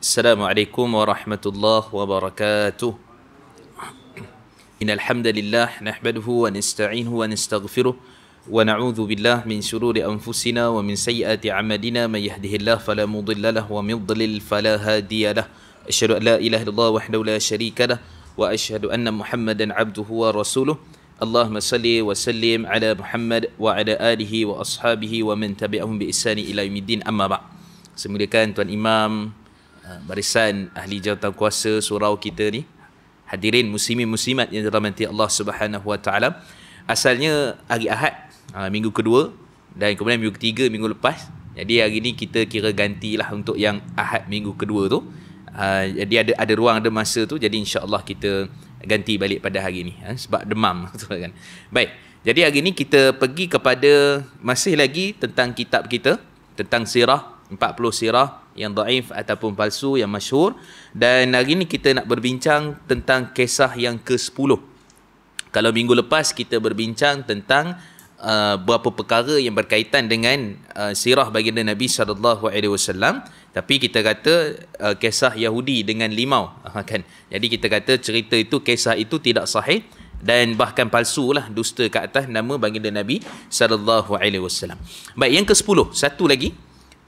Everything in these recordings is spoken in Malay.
السلام عليكم ورحمة الله وبركاته. إن الحمد لله نحمده ونستعينه ونستغفره ونعوذ بالله من شرور أنفسنا ومن سيئات أعمالنا. من يهده الله فلا مضل له ومن يضلل فلا هادي له. أشهد أن لا إله إلا الله وحده لا شريك له وأشهد أن محمدا عبده ورسوله. اللهم صل وسلم على محمد وعلى آله وأصحابه ومن تبعهم بإحسان إلى يوم الدين. أما بعد Semuliakan Tuan Imam Barisan Ahli Jawatan Kuasa Surau kita ni Hadirin muslimin muslimat yang dirahmati Allah Subhanahu Wa Taala. Asalnya hari Ahad uh, minggu kedua dan kemudian minggu ketiga minggu lepas. Jadi hari ni kita kira gantilah untuk yang Ahad minggu kedua tu. Uh, jadi ada ada ruang ada masa tu jadi insya-Allah kita ganti balik pada hari ni sebab demam kan. Baik. Jadi hari ni kita pergi kepada masih lagi tentang kitab kita tentang sirah 40 sirah yang daif ataupun palsu yang masyhur dan hari ini kita nak berbincang tentang kisah yang ke-10. Kalau minggu lepas kita berbincang tentang uh, beberapa perkara yang berkaitan dengan uh, sirah baginda Nabi sallallahu alaihi wasallam tapi kita kata uh, kisah Yahudi dengan limau kan. Jadi kita kata cerita itu kisah itu tidak sahih dan bahkan palsu lah dusta ke atas nama baginda Nabi sallallahu alaihi wasallam. Baik yang ke-10 satu lagi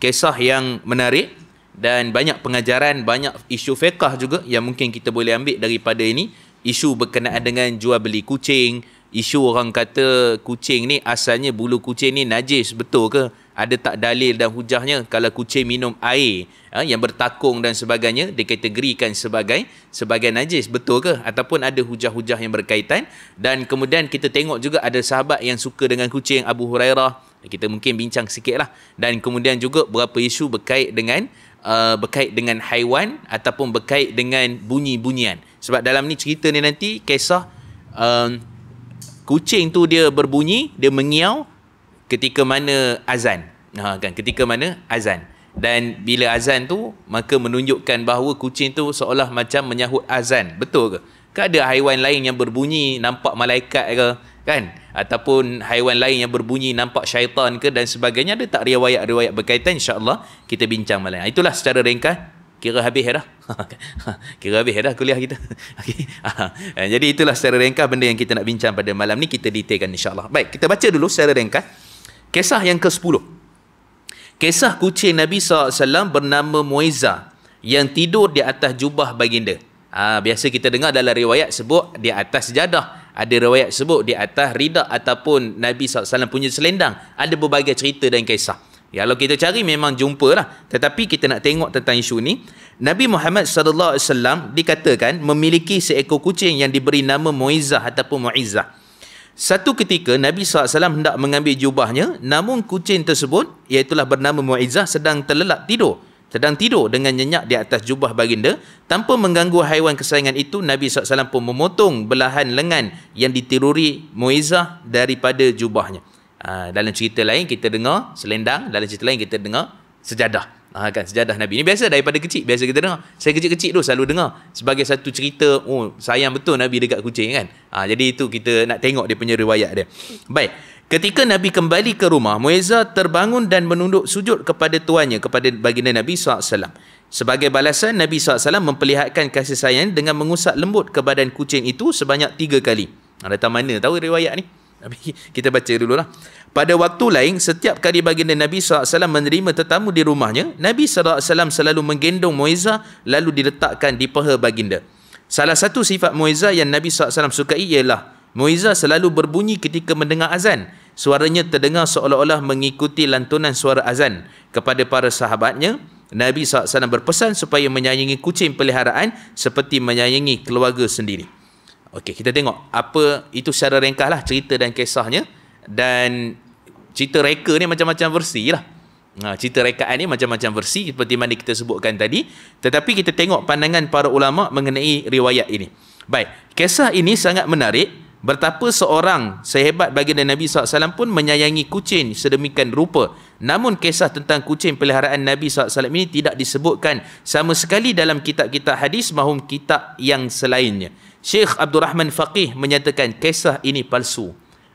kisah yang menarik dan banyak pengajaran, banyak isu fiqah juga yang mungkin kita boleh ambil daripada ini. Isu berkenaan dengan jual beli kucing, isu orang kata kucing ni asalnya bulu kucing ni najis, betul ke? Ada tak dalil dan hujahnya kalau kucing minum air ha, yang bertakung dan sebagainya dikategorikan sebagai sebagai najis, betul ke? Ataupun ada hujah-hujah yang berkaitan dan kemudian kita tengok juga ada sahabat yang suka dengan kucing Abu Hurairah kita mungkin bincang sikit lah. Dan kemudian juga beberapa isu berkait dengan uh, berkait dengan haiwan ataupun berkait dengan bunyi-bunyian. Sebab dalam ni cerita ni nanti kisah uh, kucing tu dia berbunyi dia mengiau ketika mana azan. Ha, kan? Ketika mana azan. Dan bila azan tu maka menunjukkan bahawa kucing tu seolah macam menyahut azan. Betul ke? Ke ada haiwan lain yang berbunyi nampak malaikat ke kan? Ataupun haiwan lain yang berbunyi nampak syaitan ke dan sebagainya ada tak riwayat-riwayat berkaitan? Insyaallah kita bincang malam itulah secara ringkas. Kira habis dah? Kira habis dah kuliah kita? Okey. Eh, jadi itulah secara ringkas benda yang kita nak bincang pada malam ni. Kita detailkan insyaallah. Baik kita baca dulu secara ringkas. Kisah yang ke-10 kisah kucing Nabi SAW bernama Muizzah yang tidur di atas jubah baginda. Ha, biasa kita dengar dalam riwayat sebut di atas sejadah ada riwayat sebut di atas ridak ataupun Nabi SAW punya selendang ada berbagai cerita dan kisah. Ya, kalau kita cari memang jumpa lah. Tetapi kita nak tengok tentang isu ni Nabi Muhammad SAW dikatakan memiliki seekor kucing yang diberi nama Muizzah ataupun Muizzah. Satu ketika Nabi SAW hendak mengambil jubahnya namun kucing tersebut iaitulah bernama Muizzah sedang terlelap tidur sedang tidur dengan nyenyak di atas jubah baginda tanpa mengganggu haiwan kesayangan itu Nabi SAW pun memotong belahan lengan yang ditiruri Muizzah daripada jubahnya. Ha, dalam cerita lain kita dengar selendang dalam cerita lain kita dengar sejadah. Ha, kan sejadah Nabi. Ini biasa daripada kecil biasa kita dengar. Saya kecil-kecil tu selalu dengar sebagai satu cerita oh sayang betul Nabi dekat kucing kan? Ha, jadi itu kita nak tengok dia punya riwayat dia. Baik Ketika Nabi kembali ke rumah, Muizzah terbangun dan menunduk sujud kepada tuannya, kepada baginda Nabi SAW. Sebagai balasan, Nabi SAW memperlihatkan kasih sayang dengan mengusap lembut ke badan kucing itu sebanyak tiga kali. Datang mana tahu riwayat ni? Kita baca dulu lah. Pada waktu lain, setiap kali baginda Nabi SAW menerima tetamu di rumahnya, Nabi SAW selalu menggendong Muizzah lalu diletakkan di paha baginda. Salah satu sifat Muizzah yang Nabi SAW sukai ialah Muizzah selalu berbunyi ketika mendengar azan. Suaranya terdengar seolah-olah mengikuti lantunan suara azan. Kepada para sahabatnya Nabi SAW berpesan supaya menyayangi kucing peliharaan seperti menyayangi keluarga sendiri. Okey, kita tengok apa itu secara ringkas lah cerita dan kisahnya. Dan cerita reka ni macam-macam versi lah. Ha, cerita rekaan ni macam-macam versi seperti mana kita sebutkan tadi. Tetapi kita tengok pandangan para ulama mengenai riwayat ini. Baik, kisah ini sangat menarik Betapa seorang sehebat baginda Nabi SAW pun menyayangi kucing sedemikian rupa. Namun kisah tentang kucing peliharaan Nabi SAW ini tidak disebutkan sama sekali dalam kitab-kitab hadis maupun kitab yang selainnya. Syekh Abdul Rahman Faqih menyatakan kisah ini palsu.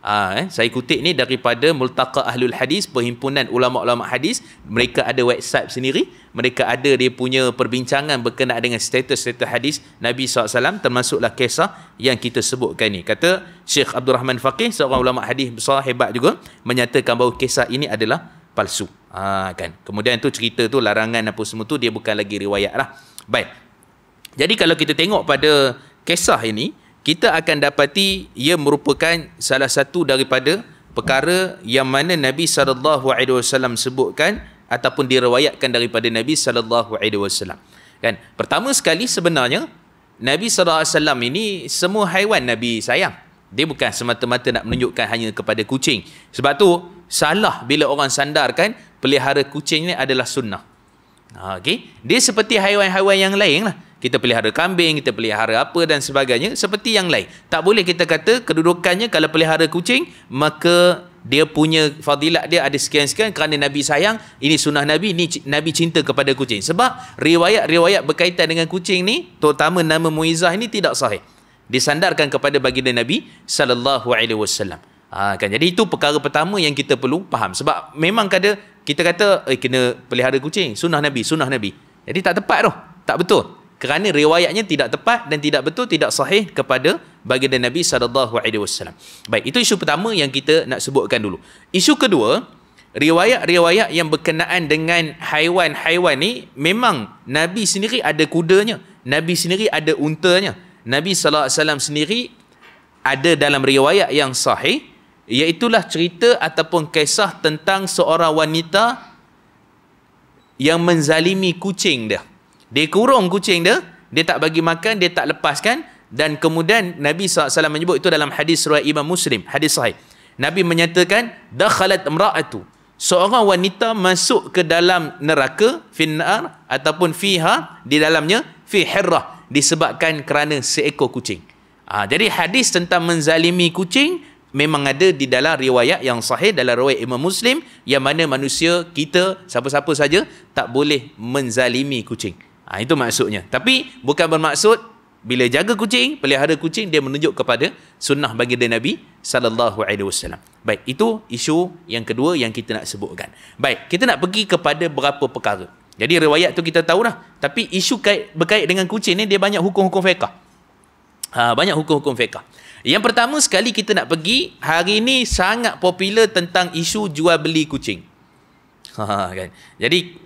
Ha, eh, saya kutip ni daripada Multaqa Ahlul Hadis, Perhimpunan Ulama-Ulama Hadis. Mereka ada website sendiri. Mereka ada dia punya perbincangan berkenaan dengan status-status hadis Nabi SAW termasuklah kisah yang kita sebutkan ni. Kata Syekh Abdul Rahman Faqih, seorang ulama hadis besar hebat juga, menyatakan bahawa kisah ini adalah palsu. Ha, kan? Kemudian tu cerita tu larangan apa semua tu dia bukan lagi riwayat lah. Baik. Jadi kalau kita tengok pada kisah ini, kita akan dapati ia merupakan salah satu daripada perkara yang mana Nabi sallallahu alaihi wasallam sebutkan ataupun diriwayatkan daripada Nabi sallallahu alaihi wasallam. Kan? Pertama sekali sebenarnya Nabi sallallahu alaihi wasallam ini semua haiwan Nabi sayang. Dia bukan semata-mata nak menunjukkan hanya kepada kucing. Sebab tu salah bila orang sandarkan pelihara kucing ni adalah sunnah. Ha, okay? Dia seperti haiwan-haiwan yang lain lah kita pelihara kambing, kita pelihara apa dan sebagainya seperti yang lain. Tak boleh kita kata kedudukannya kalau pelihara kucing maka dia punya fadilat dia ada sekian-sekian kerana Nabi sayang, ini sunnah Nabi, ini Nabi cinta kepada kucing. Sebab riwayat-riwayat berkaitan dengan kucing ni, terutama nama Muizah ini tidak sahih. Disandarkan kepada baginda Nabi sallallahu alaihi wasallam. Ha, kan jadi itu perkara pertama yang kita perlu faham sebab memang kada kita kata eh kena pelihara kucing sunnah nabi sunnah nabi jadi tak tepat tu tak betul kerana riwayatnya tidak tepat dan tidak betul tidak sahih kepada baginda Nabi sallallahu alaihi wasallam. Baik, itu isu pertama yang kita nak sebutkan dulu. Isu kedua, riwayat-riwayat yang berkenaan dengan haiwan-haiwan ni memang Nabi sendiri ada kudanya, Nabi sendiri ada untanya. Nabi sallallahu alaihi wasallam sendiri ada dalam riwayat yang sahih iaitulah cerita ataupun kisah tentang seorang wanita yang menzalimi kucing dia. Dia kurung kucing dia, dia tak bagi makan, dia tak lepaskan dan kemudian Nabi SAW menyebut itu dalam hadis riwayat Imam Muslim, hadis sahih. Nabi menyatakan dakhalat imra'atu seorang wanita masuk ke dalam neraka finnar ataupun fiha di dalamnya fi hirrah disebabkan kerana seekor kucing. Ha, jadi hadis tentang menzalimi kucing memang ada di dalam riwayat yang sahih dalam riwayat Imam Muslim yang mana manusia kita siapa-siapa saja tak boleh menzalimi kucing. Ha, itu maksudnya. Tapi bukan bermaksud bila jaga kucing, pelihara kucing dia menunjuk kepada sunnah bagi dia Nabi sallallahu alaihi wasallam. Baik, itu isu yang kedua yang kita nak sebutkan. Baik, kita nak pergi kepada berapa perkara. Jadi riwayat tu kita tahu dah, tapi isu kait, berkait dengan kucing ni dia banyak hukum-hukum fiqh. Ha, banyak hukum-hukum fiqh. Yang pertama sekali kita nak pergi hari ini sangat popular tentang isu jual beli kucing. Ha, kan. Jadi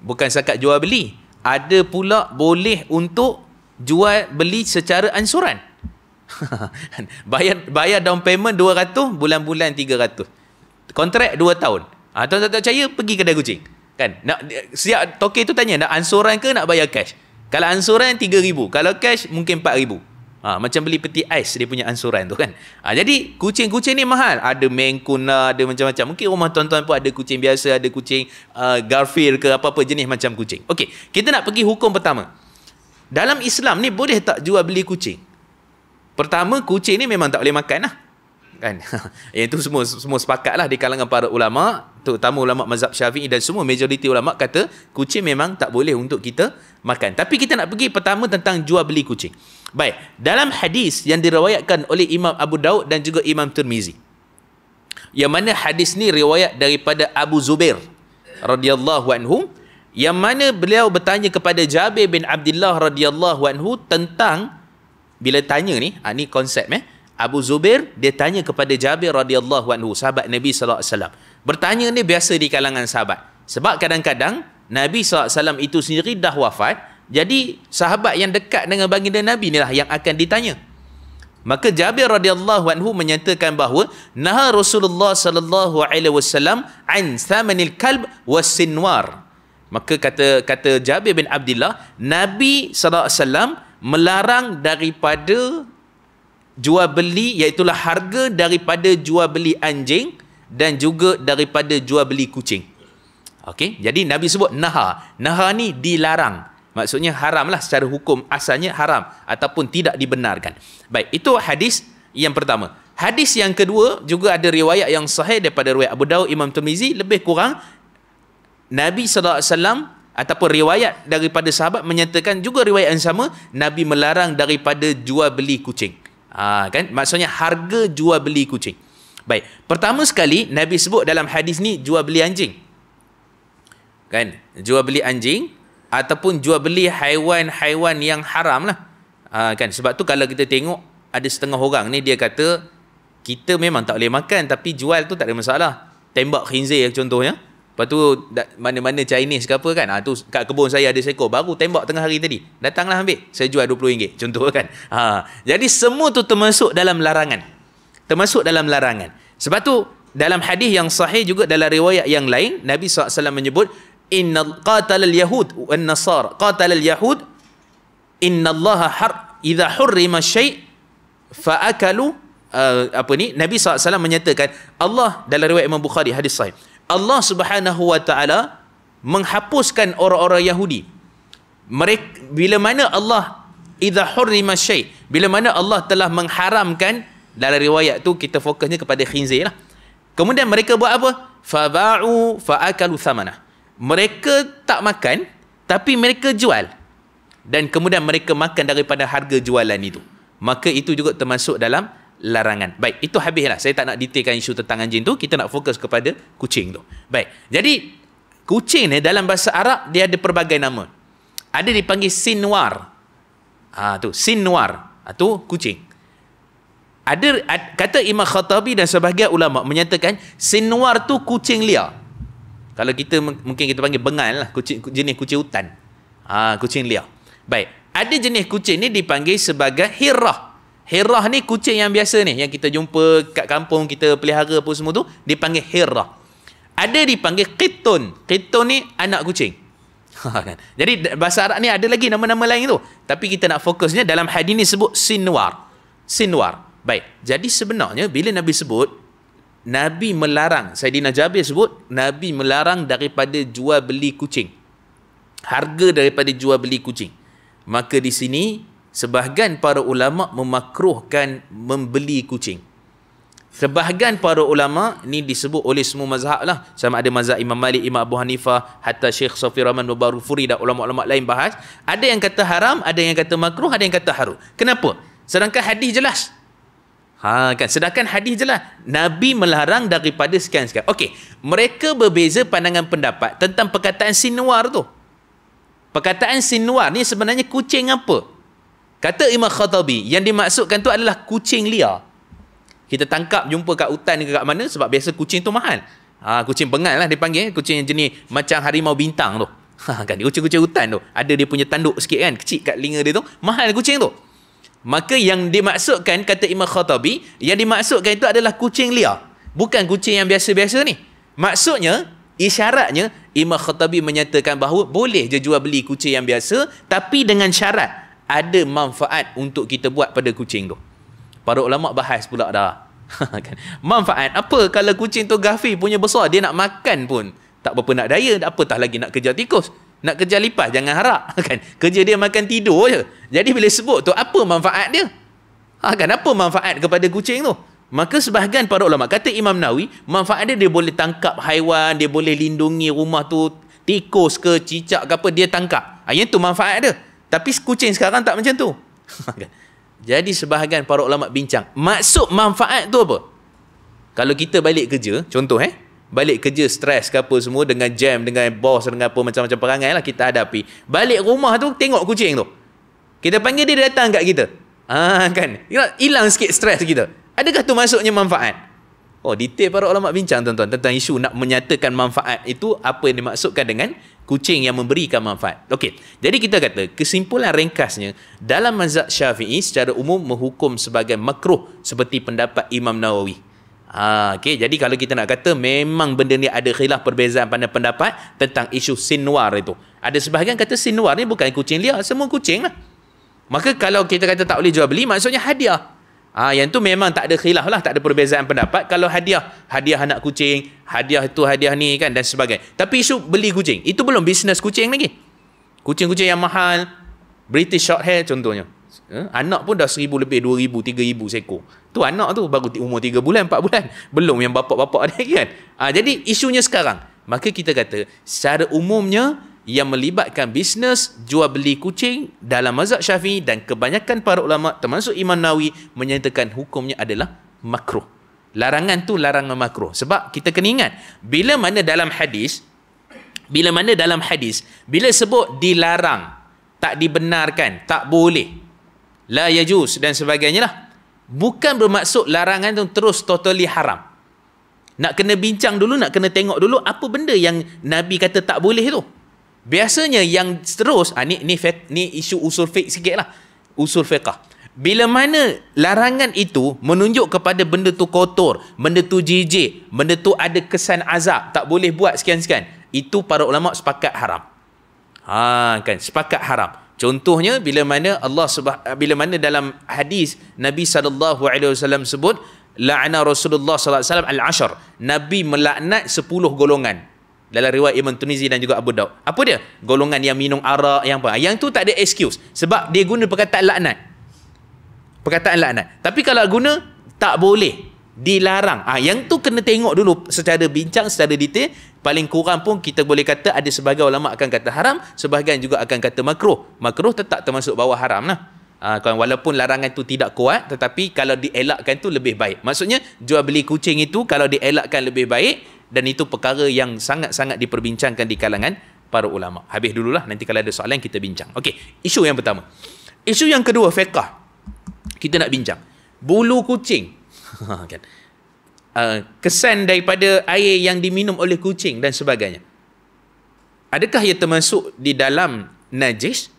bukan sekat jual beli, ada pula boleh untuk jual beli secara ansuran. bayar bayar down payment 200, bulan-bulan 300. Kontrak 2 tahun. Ha, tuan tak percaya, pergi kedai kucing. Kan? Nak, siap toke tu tanya, nak ansuran ke nak bayar cash? Kalau ansuran 3000, kalau cash mungkin 4000. Ha, macam beli peti ais dia punya ansuran tu kan. Ha, jadi kucing-kucing ni mahal. Ada Maine Coon ada macam-macam. Mungkin rumah tuan-tuan pun ada kucing biasa, ada kucing uh, Garfield ke apa-apa jenis macam kucing. Okey, kita nak pergi hukum pertama. Dalam Islam ni boleh tak jual beli kucing? Pertama, kucing ni memang tak boleh makan lah. Kan? Yang itu semua semua sepakat lah di kalangan para ulama, terutama ulama mazhab syafi'i dan semua majoriti ulama kata kucing memang tak boleh untuk kita makan. Tapi kita nak pergi pertama tentang jual beli kucing. Baik, dalam hadis yang diriwayatkan oleh Imam Abu Daud dan juga Imam Tirmizi. Yang mana hadis ni riwayat daripada Abu Zubair radhiyallahu anhu yang mana beliau bertanya kepada Jabir bin Abdullah radhiyallahu anhu tentang bila tanya ni, ha, ni konsep eh. Abu Zubair dia tanya kepada Jabir radhiyallahu anhu sahabat Nabi sallallahu alaihi wasallam. Bertanya ni biasa di kalangan sahabat. Sebab kadang-kadang Nabi sallallahu alaihi wasallam itu sendiri dah wafat jadi sahabat yang dekat dengan baginda Nabi inilah yang akan ditanya. Maka Jabir radhiyallahu anhu menyatakan bahawa nah Rasulullah sallallahu alaihi wasallam an thamanil kalb wasinwar. Maka kata kata Jabir bin Abdullah, Nabi sallallahu alaihi wasallam melarang daripada jual beli iaitu harga daripada jual beli anjing dan juga daripada jual beli kucing. Okey, jadi Nabi sebut naha. Naha ni dilarang. Maksudnya haram lah secara hukum asalnya haram ataupun tidak dibenarkan. Baik, itu hadis yang pertama. Hadis yang kedua juga ada riwayat yang sahih daripada riwayat Abu Dawud Imam Tirmizi lebih kurang Nabi sallallahu alaihi wasallam ataupun riwayat daripada sahabat menyatakan juga riwayat yang sama Nabi melarang daripada jual beli kucing. Ha, kan? Maksudnya harga jual beli kucing. Baik, pertama sekali Nabi sebut dalam hadis ni jual beli anjing. Kan? Jual beli anjing ataupun jual beli haiwan-haiwan yang haram lah. Ha, kan? Sebab tu kalau kita tengok ada setengah orang ni dia kata kita memang tak boleh makan tapi jual tu tak ada masalah. Tembak khinzir contohnya. Lepas tu mana-mana Chinese ke apa kan. Ha, tu kat kebun saya ada seekor baru tembak tengah hari tadi. Datanglah ambil. Saya jual RM20 contoh kan. Ha, jadi semua tu termasuk dalam larangan. Termasuk dalam larangan. Sebab tu dalam hadis yang sahih juga dalam riwayat yang lain Nabi SAW menyebut inna qatal al yahud wan nasar qatal al yahud inna Allah har idza hurrima syai fa akalu uh, apa ni Nabi SAW menyatakan Allah dalam riwayat Imam Bukhari hadis sahih Allah Subhanahu wa taala menghapuskan orang-orang Yahudi. Mereka bila mana Allah idza hurrima syai, bila mana Allah telah mengharamkan dalam riwayat tu kita fokusnya kepada khinzir lah. Kemudian mereka buat apa? Faba'u fa'akalu thamana. Mereka tak makan tapi mereka jual. Dan kemudian mereka makan daripada harga jualan itu. Maka itu juga termasuk dalam larangan. Baik, itu habislah. Saya tak nak detailkan isu tentang anjing tu. Kita nak fokus kepada kucing tu. Baik. Jadi, kucing ni dalam bahasa Arab, dia ada pelbagai nama. Ada dipanggil sinwar. Ha, tu, sinwar. Ha, tu kucing. Ada kata Imam Khattabi dan sebahagian ulama menyatakan sinwar tu kucing liar. Kalau kita mungkin kita panggil bengal lah, kucing jenis kucing hutan. Ha, kucing liar. Baik. Ada jenis kucing ni dipanggil sebagai hirah. Hirah ni kucing yang biasa ni yang kita jumpa kat kampung kita pelihara apa semua tu dipanggil hirah. Ada dipanggil qitun. Qitun ni anak kucing. Ha, kan? Jadi bahasa Arab ni ada lagi nama-nama lain tu. Tapi kita nak fokusnya dalam hadis ni sebut sinwar. Sinwar. Baik. Jadi sebenarnya bila Nabi sebut Nabi melarang, Saidina Jabir sebut Nabi melarang daripada jual beli kucing. Harga daripada jual beli kucing. Maka di sini sebahagian para ulama memakruhkan membeli kucing. Sebahagian para ulama ni disebut oleh semua mazhab lah. Sama ada mazhab Imam Malik, Imam Abu Hanifah, hatta Syekh Safi Rahman Mubarak Furi dan ulama-ulama lain bahas. Ada yang kata haram, ada yang kata makruh, ada yang kata harum. Kenapa? Sedangkan hadis jelas. Ha, kan? Sedangkan hadis jelas. Nabi melarang daripada sekian-sekian. Okey, mereka berbeza pandangan pendapat tentang perkataan sinwar tu. Perkataan sinwar ni sebenarnya kucing apa? Kata Imam Khattabi, yang dimaksudkan tu adalah kucing liar. Kita tangkap jumpa kat hutan ke kat mana sebab biasa kucing tu mahal. Ha, kucing bengal lah dipanggil. Kucing yang jenis macam harimau bintang tu. Ha, kan, kucing-kucing hutan tu. Ada dia punya tanduk sikit kan. Kecil kat telinga dia tu. Mahal kucing tu. Maka yang dimaksudkan, kata Imam Khattabi, yang dimaksudkan itu adalah kucing liar. Bukan kucing yang biasa-biasa ni. Maksudnya, isyaratnya, Imam Khattabi menyatakan bahawa boleh je jual beli kucing yang biasa, tapi dengan syarat ada manfaat untuk kita buat pada kucing tu. Para ulama bahas pula dah. Kan? manfaat apa kalau kucing tu gafi punya besar dia nak makan pun tak berapa nak daya apa tak lagi nak kejar tikus nak kejar lipas jangan harap. Kan? Kerja dia makan tidur je. Jadi bila sebut tu apa manfaat dia? Ha, kan? Apa manfaat kepada kucing tu? Maka sebahagian para ulama kata Imam Nawawi manfaat dia dia boleh tangkap haiwan dia boleh lindungi rumah tu tikus ke cicak ke apa dia tangkap. Ha, yang tu manfaat dia tapi kucing sekarang tak macam tu. Jadi sebahagian para ulama bincang, maksud manfaat tu apa? Kalau kita balik kerja, contoh eh, balik kerja stres ke apa semua dengan jam, dengan bos, dengan apa macam-macam perangai lah kita hadapi. Balik rumah tu, tengok kucing tu. Kita panggil dia, datang kat kita. Ah kan? Hilang sikit stres kita. Adakah tu maksudnya manfaat? Oh, detail para ulama bincang tuan-tuan tentang isu nak menyatakan manfaat itu apa yang dimaksudkan dengan kucing yang memberikan manfaat. Okey. Jadi kita kata kesimpulan ringkasnya dalam mazhab Syafi'i secara umum menghukum sebagai makruh seperti pendapat Imam Nawawi. Ha, okey. Jadi kalau kita nak kata memang benda ni ada khilaf perbezaan pada pendapat tentang isu sinwar itu. Ada sebahagian kata sinwar ni bukan kucing liar, semua kucing lah. Maka kalau kita kata tak boleh jual beli maksudnya hadiah. Ah, yang tu memang tak ada khilaf lah, tak ada perbezaan pendapat. Kalau hadiah, hadiah anak kucing, hadiah tu hadiah ni kan dan sebagainya. Tapi isu beli kucing, itu belum bisnes kucing lagi. Kucing-kucing yang mahal, British short hair contohnya. Eh, anak pun dah seribu lebih, dua ribu, tiga ribu seekor. Tu anak tu baru umur tiga bulan, empat bulan. Belum yang bapak-bapak dia kan. Ah, jadi isunya sekarang. Maka kita kata, secara umumnya, yang melibatkan bisnes jual beli kucing dalam mazhab Syafi'i dan kebanyakan para ulama termasuk Imam Nawawi menyatakan hukumnya adalah makruh. Larangan tu larangan makruh. Sebab kita kena ingat, bila mana dalam hadis, bila mana dalam hadis, bila sebut dilarang, tak dibenarkan, tak boleh, la yajuz dan sebagainya lah, bukan bermaksud larangan tu terus totally haram. Nak kena bincang dulu, nak kena tengok dulu apa benda yang Nabi kata tak boleh tu. Biasanya yang terus, ah, ni, ni, ni isu usul fiqh sikit lah. Usul fiqh bila mana larangan itu menunjuk kepada benda tu kotor, benda tu jijik, benda tu ada kesan azab, tak boleh buat sekian-sekian. Itu para ulama sepakat haram. Ha kan, sepakat haram. Contohnya bila mana Allah subah, bila mana dalam hadis Nabi sallallahu alaihi wasallam sebut la'ana Rasulullah sallallahu alaihi wasallam al-ashar. Nabi melaknat 10 golongan. Dalam riwayat Imam Tunizi dan juga Abu Daud. Apa dia? Golongan yang minum arak yang apa? Yang tu tak ada excuse sebab dia guna perkataan laknat perkataan laknat. Tapi kalau guna tak boleh dilarang. Ah ha, yang tu kena tengok dulu secara bincang secara detail. Paling kurang pun kita boleh kata ada sebagai ulama akan kata haram, sebahagian juga akan kata makruh. Makruh tetap termasuk bawah haram lah. Ha, walaupun larangan tu tidak kuat tetapi kalau dielakkan tu lebih baik. Maksudnya jual beli kucing itu kalau dielakkan lebih baik dan itu perkara yang sangat-sangat diperbincangkan di kalangan para ulama. Habis dululah nanti kalau ada soalan kita bincang. Okey, isu yang pertama. Isu yang kedua fiqh kita nak bincang. Bulu kucing. Kan? Uh, kesan daripada air yang diminum oleh kucing dan sebagainya. Adakah ia termasuk di dalam najis?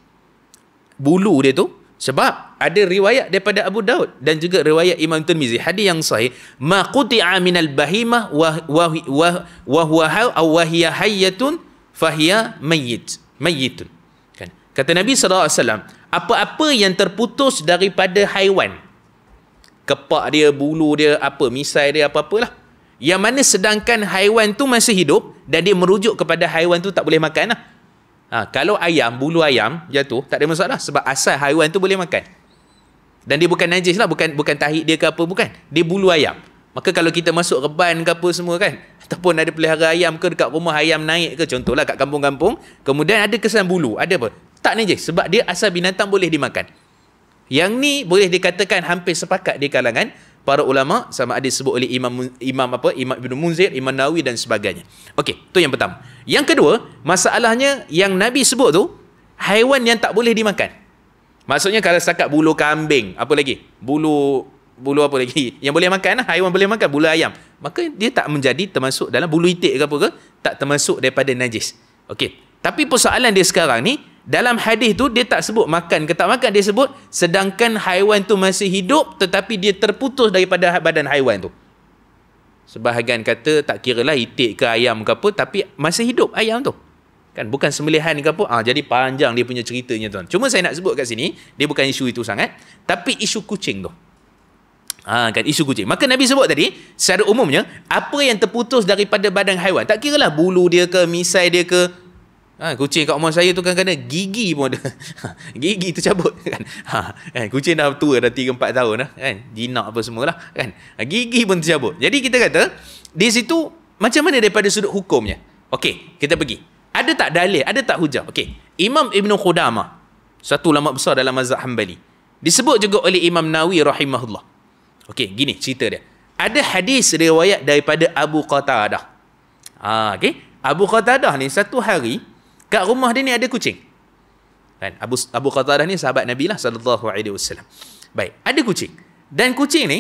Bulu dia tu. Sebab ada riwayat daripada Abu Daud dan juga riwayat Imam Tirmizi hadis yang sahih ma quti'a minal bahimah wa wa wa wa huwa aw wa hiya hayyatun fahiya mayyit mayyitun kan kata Nabi sallallahu alaihi wasallam apa-apa yang terputus daripada haiwan kepak dia bulu dia apa misai dia apa-apalah yang mana sedangkan haiwan tu masih hidup dan dia merujuk kepada haiwan tu tak boleh makan lah. Ha, kalau ayam, bulu ayam jatuh, tak ada masalah. Sebab asal haiwan tu boleh makan. Dan dia bukan najis lah, bukan bukan tahik dia ke apa, bukan. Dia bulu ayam. Maka kalau kita masuk reban ke apa semua kan, ataupun ada pelihara ayam ke dekat rumah ayam naik ke, contohlah kat kampung-kampung, kemudian ada kesan bulu, ada apa? tak najis sebab dia asal binatang boleh dimakan. Yang ni boleh dikatakan hampir sepakat di kalangan para ulama sama ada disebut oleh Imam Imam apa Imam Ibn Munzir, Imam Nawawi dan sebagainya. Okey, tu yang pertama. Yang kedua, masalahnya yang Nabi sebut tu haiwan yang tak boleh dimakan. Maksudnya kalau setakat bulu kambing, apa lagi? Bulu bulu apa lagi? Yang boleh makan lah, haiwan boleh makan bulu ayam. Maka dia tak menjadi termasuk dalam bulu itik ke apa ke, tak termasuk daripada najis. Okey. Tapi persoalan dia sekarang ni, dalam hadis tu dia tak sebut makan ke tak makan dia sebut sedangkan haiwan tu masih hidup tetapi dia terputus daripada badan haiwan tu sebahagian kata tak kira lah itik ke ayam ke apa tapi masih hidup ayam tu kan bukan sembelihan ke apa ah jadi panjang dia punya ceritanya tuan cuma saya nak sebut kat sini dia bukan isu itu sangat tapi isu kucing tu Ha, kan isu kucing. Maka Nabi sebut tadi, secara umumnya, apa yang terputus daripada badan haiwan, tak kira lah bulu dia ke, misai dia ke, Ha, kucing kat rumah saya tu kan kena gigi pun ada. gigi tu cabut kan. Ha, kan kucing dah tua dah 3 4 tahun dah kan. Jinak apa semualah kan. Ha, gigi pun tercabut. Jadi kita kata di situ macam mana daripada sudut hukumnya? Okey, kita pergi. Ada tak dalil? Ada tak hujah? Okey. Imam Ibn Qudamah satu ulama besar dalam mazhab Hambali. Disebut juga oleh Imam Nawawi rahimahullah. Okey, gini cerita dia. Ada hadis riwayat daripada Abu Qatadah. Ha, okey. Abu Qatadah ni satu hari Kat rumah dia ni ada kucing. Kan? Abu Abu Qatadah ni sahabat Nabi lah sallallahu alaihi wasallam. Baik, ada kucing. Dan kucing ni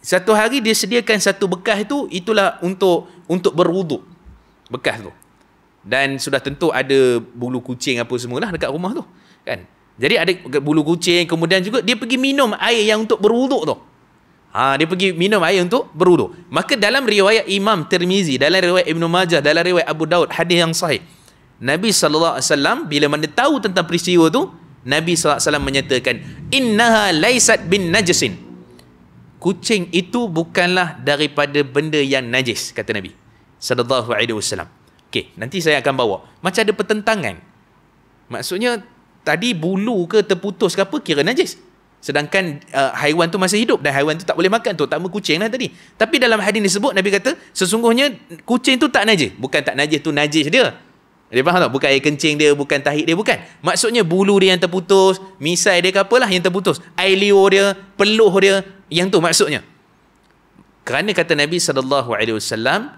satu hari dia sediakan satu bekas itu itulah untuk untuk berwuduk. Bekas tu. Dan sudah tentu ada bulu kucing apa semualah dekat rumah tu. Kan? Jadi ada bulu kucing kemudian juga dia pergi minum air yang untuk berwuduk tu. Ha, dia pergi minum air untuk berwuduk. Maka dalam riwayat Imam Tirmizi, dalam riwayat Ibn Majah, dalam riwayat Abu Daud, hadis yang sahih. Nabi SAW bila mana tahu tentang peristiwa tu Nabi SAW menyatakan innaha laisat bin najasin kucing itu bukanlah daripada benda yang najis kata Nabi sallallahu alaihi wasallam okey nanti saya akan bawa macam ada pertentangan maksudnya tadi bulu ke terputus ke apa kira najis sedangkan uh, haiwan tu masih hidup dan haiwan tu tak boleh makan tu tak kucing lah tadi tapi dalam hadis disebut Nabi kata sesungguhnya kucing tu tak najis bukan tak najis tu najis dia dia faham tak? Bukan air kencing dia, bukan tahik dia, bukan. Maksudnya bulu dia yang terputus, misai dia ke apalah yang terputus. Air liur dia, peluh dia, yang tu maksudnya. Kerana kata Nabi wasallam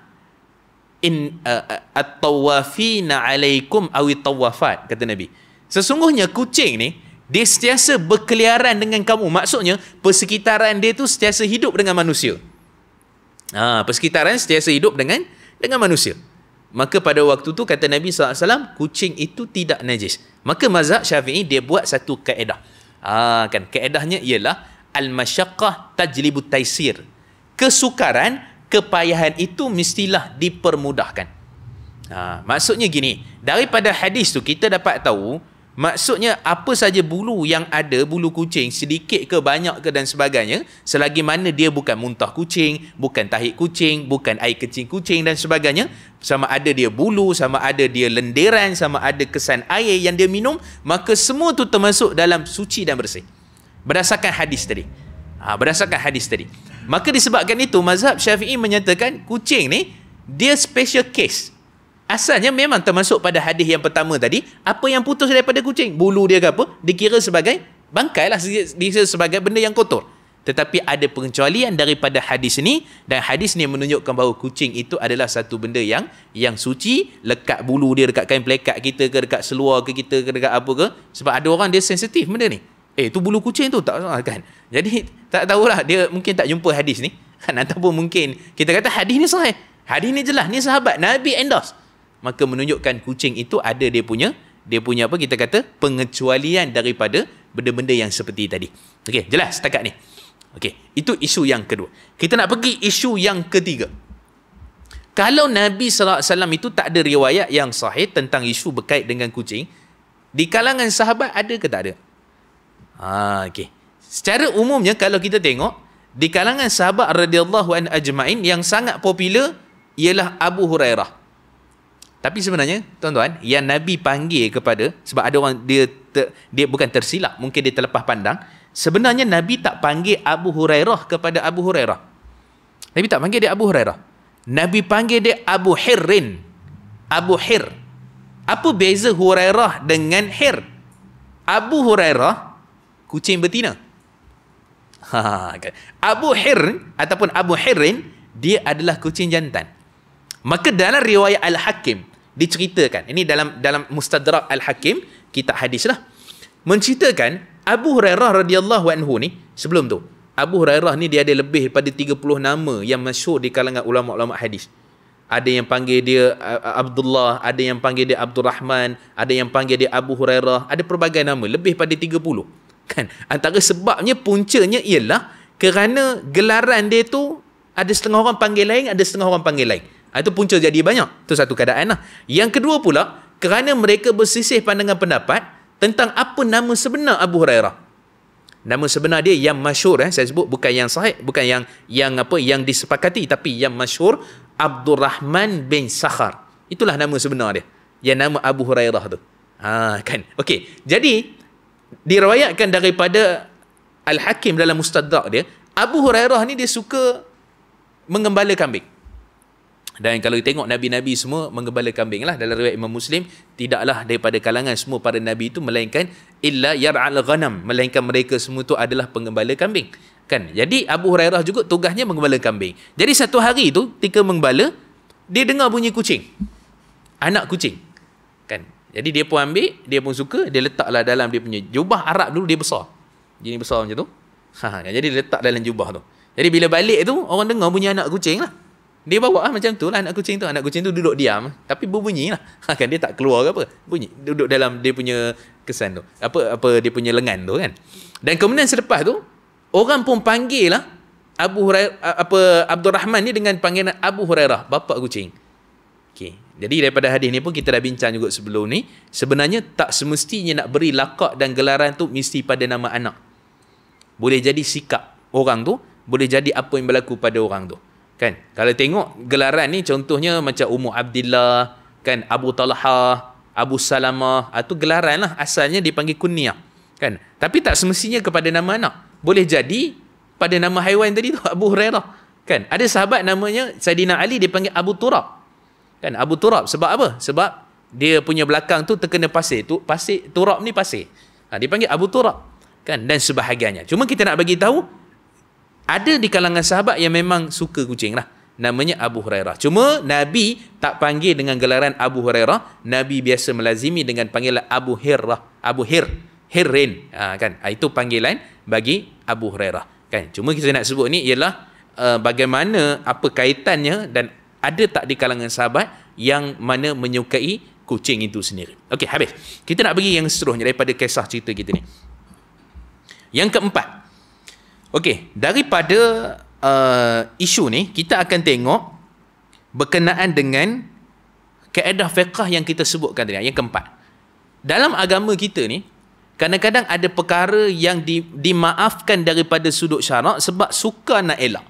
in uh, uh, at-tawafina alaikum awi tawafat kata Nabi. Sesungguhnya kucing ni dia sentiasa berkeliaran dengan kamu. Maksudnya persekitaran dia tu sentiasa hidup dengan manusia. Ha, persekitaran sentiasa hidup dengan dengan manusia. Maka pada waktu tu kata Nabi SAW, kucing itu tidak najis. Maka mazhab syafi'i dia buat satu kaedah. Ha, kan, kaedahnya ialah al-masyaqqah tajlibut taisir. Kesukaran, kepayahan itu mestilah dipermudahkan. Ha, maksudnya gini, daripada hadis tu kita dapat tahu Maksudnya apa saja bulu yang ada, bulu kucing sedikit ke banyak ke dan sebagainya, selagi mana dia bukan muntah kucing, bukan tahik kucing, bukan air kecing kucing dan sebagainya, sama ada dia bulu, sama ada dia lenderan, sama ada kesan air yang dia minum, maka semua tu termasuk dalam suci dan bersih. Berdasarkan hadis tadi. Ha, berdasarkan hadis tadi. Maka disebabkan itu, mazhab syafi'i menyatakan kucing ni, dia special case. Asalnya memang termasuk pada hadis yang pertama tadi, apa yang putus daripada kucing, bulu dia ke apa, dikira sebagai bangkai lah, dikira sebagai benda yang kotor. Tetapi ada pengecualian daripada hadis ini dan hadis ini menunjukkan bahawa kucing itu adalah satu benda yang yang suci, lekat bulu dia dekat kain pelekat kita ke dekat seluar ke kita ke dekat apa ke. Sebab ada orang dia sensitif benda ni. Eh tu bulu kucing tu tak kan. Jadi tak tahulah dia mungkin tak jumpa hadis ni kan ataupun mungkin kita kata hadis ni sahih. Hadis ni jelas ni sahabat Nabi endorse maka menunjukkan kucing itu ada dia punya dia punya apa kita kata pengecualian daripada benda-benda yang seperti tadi. Okey, jelas setakat ni. Okey, itu isu yang kedua. Kita nak pergi isu yang ketiga. Kalau Nabi wasallam itu tak ada riwayat yang sahih tentang isu berkait dengan kucing, di kalangan sahabat ada ke tak ada? Ha, okey. Secara umumnya kalau kita tengok di kalangan sahabat radhiyallahu an ajmain yang sangat popular ialah Abu Hurairah. Tapi sebenarnya, tuan-tuan, yang Nabi panggil kepada, sebab ada orang dia ter, dia bukan tersilap, mungkin dia terlepas pandang, sebenarnya Nabi tak panggil Abu Hurairah kepada Abu Hurairah. Nabi tak panggil dia Abu Hurairah. Nabi panggil dia Abu Hirrin. Abu Hir. Apa beza Hurairah dengan Hir? Abu Hurairah, kucing betina. Ha, kan. Abu Hir ataupun Abu Hirrin, dia adalah kucing jantan. Maka dalam riwayat Al-Hakim, diceritakan ini dalam dalam Mustadrak Al-Hakim kitab hadis lah menceritakan Abu Hurairah radhiyallahu anhu ni sebelum tu Abu Hurairah ni dia ada lebih pada 30 nama yang masyhur di kalangan ulama-ulama hadis ada yang panggil dia Abdullah ada yang panggil dia Abdul Rahman ada yang panggil dia Abu Hurairah ada pelbagai nama lebih pada 30 kan antara sebabnya puncanya ialah kerana gelaran dia tu ada setengah orang panggil lain ada setengah orang panggil lain Ha, itu punca jadi banyak. Itu satu keadaan lah. Yang kedua pula, kerana mereka bersisih pandangan pendapat tentang apa nama sebenar Abu Hurairah. Nama sebenar dia yang masyur eh saya sebut bukan yang sahih, bukan yang yang apa yang disepakati tapi yang masyur Abdul Rahman bin Sakhar. Itulah nama sebenar dia. Yang nama Abu Hurairah tu. Ha kan. Okey. Jadi diriwayatkan daripada Al-Hakim dalam Mustadrak dia, Abu Hurairah ni dia suka mengembala kambing. Dan kalau kita tengok Nabi-Nabi semua menggembala kambing lah dalam riwayat Imam Muslim tidaklah daripada kalangan semua para Nabi itu melainkan illa yar'al ghanam melainkan mereka semua itu adalah penggembala kambing. Kan? Jadi Abu Hurairah juga tugasnya menggembala kambing. Jadi satu hari itu ketika menggembala dia dengar bunyi kucing. Anak kucing. Kan jadi dia pun ambil dia pun suka dia letaklah dalam dia punya jubah Arab dulu dia besar jadi besar macam tu ha, kan? jadi dia letak dalam jubah tu jadi bila balik tu orang dengar bunyi anak kucing lah dia bawa lah macam tu lah anak kucing tu. Anak kucing tu duduk diam. Tapi berbunyi lah. kan dia tak keluar ke apa. Bunyi. Duduk dalam dia punya kesan tu. Apa apa dia punya lengan tu kan. Dan kemudian selepas tu. Orang pun panggil lah. Abu Hurairah, apa Abdul Rahman ni dengan panggilan Abu Hurairah. Bapak kucing. Okay. Jadi daripada hadis ni pun kita dah bincang juga sebelum ni. Sebenarnya tak semestinya nak beri lakak dan gelaran tu mesti pada nama anak. Boleh jadi sikap orang tu. Boleh jadi apa yang berlaku pada orang tu. Kan? Kalau tengok gelaran ni contohnya macam Ummu Abdillah, kan Abu Talha, Abu Salamah, itu ah, gelaran lah asalnya dipanggil kunyah. Kan? Tapi tak semestinya kepada nama anak. Boleh jadi pada nama haiwan tadi tu Abu Hurairah. Kan? Ada sahabat namanya Saidina Ali dipanggil Abu Turab. Kan? Abu Turab sebab apa? Sebab dia punya belakang tu terkena pasir. Tu pasir Turab ni pasir. Ha, dipanggil Abu Turab. Kan? Dan sebahagiannya. Cuma kita nak bagi tahu ada di kalangan sahabat yang memang suka kucing lah namanya Abu Hurairah. Cuma Nabi tak panggil dengan gelaran Abu Hurairah, Nabi biasa melazimi dengan panggilan Abu Hirrah, Abu Hir, Hirrin, ha, kan? Ha, itu panggilan bagi Abu Hurairah, kan? Cuma kita nak sebut ni ialah uh, bagaimana apa kaitannya dan ada tak di kalangan sahabat yang mana menyukai kucing itu sendiri. Okey, habis. Kita nak pergi yang seterusnya daripada kisah cerita kita ni. Yang keempat. Okey, daripada uh, isu ni kita akan tengok berkenaan dengan kaedah fiqah yang kita sebutkan tadi yang keempat dalam agama kita ni kadang-kadang ada perkara yang di, dimaafkan daripada sudut syarak sebab suka nak elak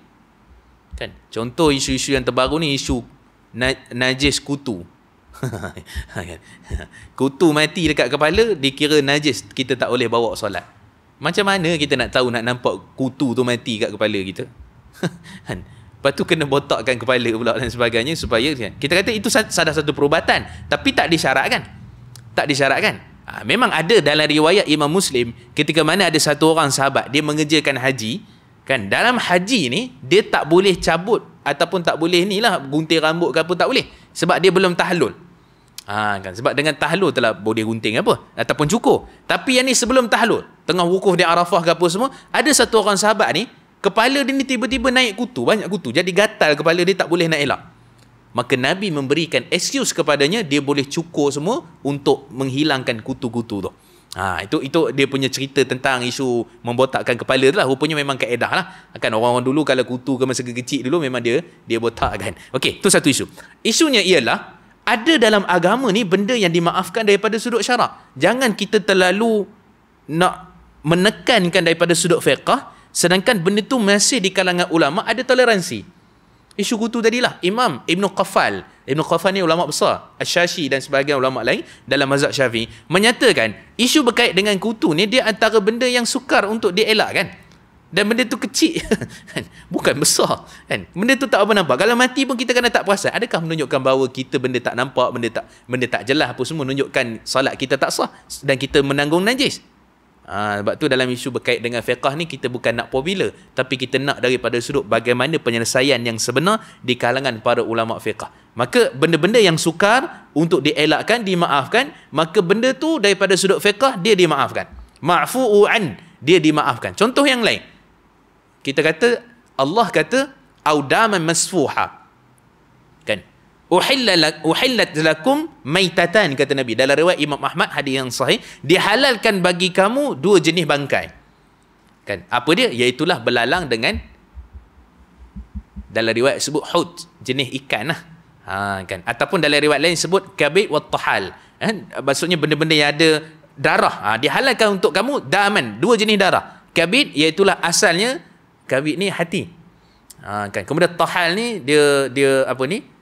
kan contoh isu-isu yang terbaru ni isu na, najis kutu kutu mati dekat kepala dikira najis kita tak boleh bawa solat macam mana kita nak tahu nak nampak kutu tu mati kat kepala kita kan? Lepas tu kena botakkan kepala pula dan sebagainya supaya kan? kita kata itu salah satu perubatan tapi tak disyaratkan. Tak disyaratkan. Ha, memang ada dalam riwayat Imam Muslim ketika mana ada satu orang sahabat dia mengerjakan haji kan dalam haji ni dia tak boleh cabut ataupun tak boleh ni lah gunting rambut ke apa tak boleh sebab dia belum tahlul. Ha, kan sebab dengan tahlul telah boleh gunting apa ataupun cukur. Tapi yang ni sebelum tahlul, tengah wukuf di Arafah ke apa semua, ada satu orang sahabat ni Kepala dia ni tiba-tiba naik kutu, banyak kutu. Jadi gatal kepala dia tak boleh nak elak. Maka Nabi memberikan excuse kepadanya, dia boleh cukur semua untuk menghilangkan kutu-kutu tu. Ha, itu itu dia punya cerita tentang isu membotakkan kepala tu lah. Rupanya memang kaedah lah. Kan orang-orang dulu kalau kutu ke masa kecil dulu memang dia dia botak kan. Okey, tu satu isu. Isunya ialah ada dalam agama ni benda yang dimaafkan daripada sudut syarak. Jangan kita terlalu nak menekankan daripada sudut fiqah Sedangkan benda tu masih di kalangan ulama ada toleransi. Isu kutu tadilah. Imam Ibn Qafal. Ibn Qafal ni ulama besar. Asyashi dan sebahagian ulama lain dalam mazhab Syafi'i menyatakan isu berkait dengan kutu ni dia antara benda yang sukar untuk dielakkan dan benda tu kecil kan? bukan besar kan? Benda tu tak apa nampak. Kalau mati pun kita kena tak perasan adakah menunjukkan bahawa kita benda tak nampak benda tak benda tak jelas apa semua? Menunjukkan salat kita tak sah dan kita menanggung najis Ha, sebab tu dalam isu berkait dengan fiqah ni kita bukan nak popular tapi kita nak daripada sudut bagaimana penyelesaian yang sebenar di kalangan para ulama fiqah. Maka benda-benda yang sukar untuk dielakkan, dimaafkan, maka benda tu daripada sudut fiqah dia dimaafkan. Ma'fu'u an, dia dimaafkan. Contoh yang lain. Kita kata Allah kata audaman masfuha uhillat lakum maitatan kata Nabi. Dalam riwayat Imam Ahmad hadis yang sahih dihalalkan bagi kamu dua jenis bangkai. Kan? Apa dia? Iaitulah belalang dengan dalam riwayat sebut hut jenis ikan lah. Ha, kan? Ataupun dalam riwayat lain sebut kabid wa tahal. Kan maksudnya benda-benda yang ada darah. Ha, dihalalkan untuk kamu daman dua jenis darah. Kabid iaitulah asalnya kabid ni hati. Ha, kan? Kemudian tahal ni dia dia apa ni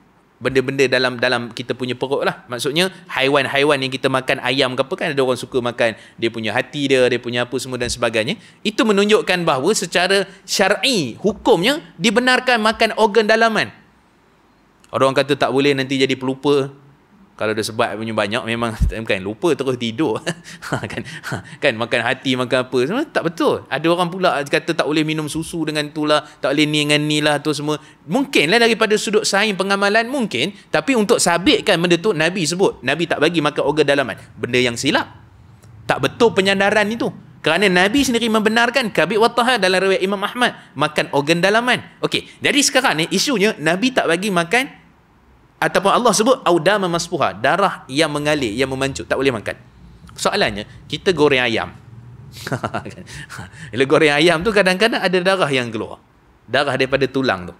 benda-benda dalam dalam kita punya perut lah. Maksudnya haiwan-haiwan yang kita makan ayam ke apa kan ada orang suka makan dia punya hati dia, dia punya apa semua dan sebagainya. Itu menunjukkan bahawa secara syar'i hukumnya dibenarkan makan organ dalaman. Orang kata tak boleh nanti jadi pelupa kalau dia sebab punya banyak memang kan lupa terus tidur. Ha, kan. Ha, kan makan hati makan apa semua tak betul. Ada orang pula kata tak boleh minum susu dengan tu lah tak boleh ni dengan ni lah tu semua. Mungkin lah daripada sudut sains pengamalan mungkin. Tapi untuk sabitkan benda tu Nabi sebut Nabi tak bagi makan organ dalaman. Benda yang silap. Tak betul penyandaran itu. Kerana Nabi sendiri membenarkan kabit watahah dalam riwayat Imam Ahmad makan organ dalaman. Okey jadi sekarang ni isunya Nabi tak bagi makan ataupun Allah sebut audama maspuha darah yang mengalir yang memancut tak boleh makan. Soalannya kita goreng ayam. Bila goreng ayam tu kadang-kadang ada darah yang keluar. Darah daripada tulang tu.